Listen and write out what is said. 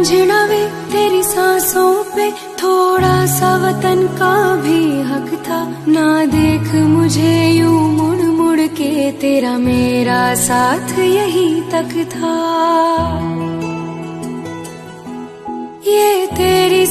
रांझना वे, तेरी सांसों पे थोड़ा सा वतन का भी हक था। ना देख मुझे यूँ मुड़ मुड़ के, तेरा मेरा साथ यही तक था। ये तेरी